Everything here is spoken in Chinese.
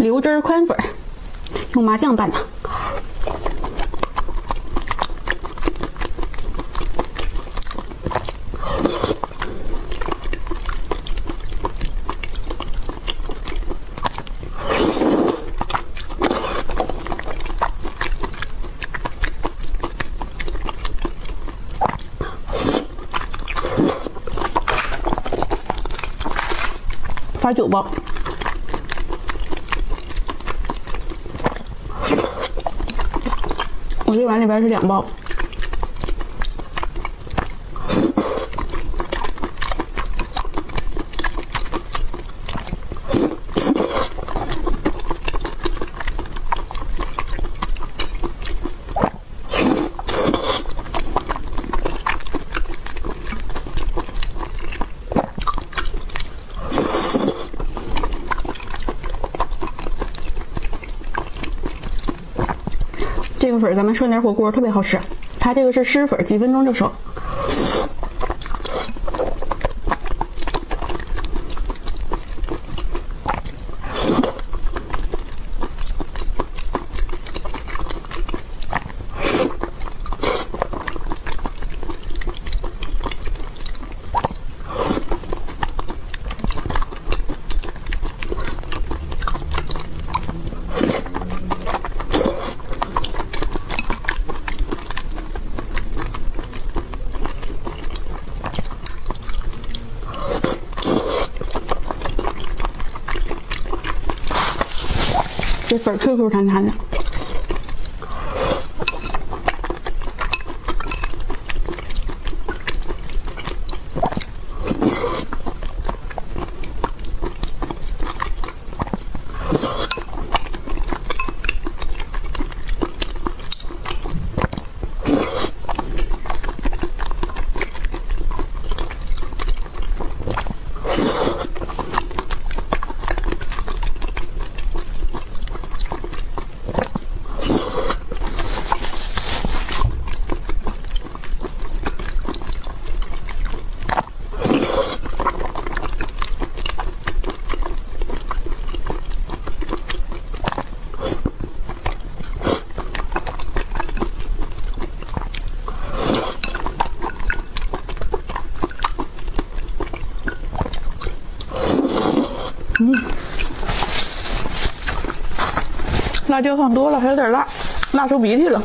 流汁宽粉，用麻酱拌的。发九包，我这碗里边是两包。这个粉咱们涮点火锅特别好吃，它这个是湿粉，几分钟就熟。这粉 Q Q 弹弹的。嗯，辣椒放多了，还有点辣，辣出鼻涕了。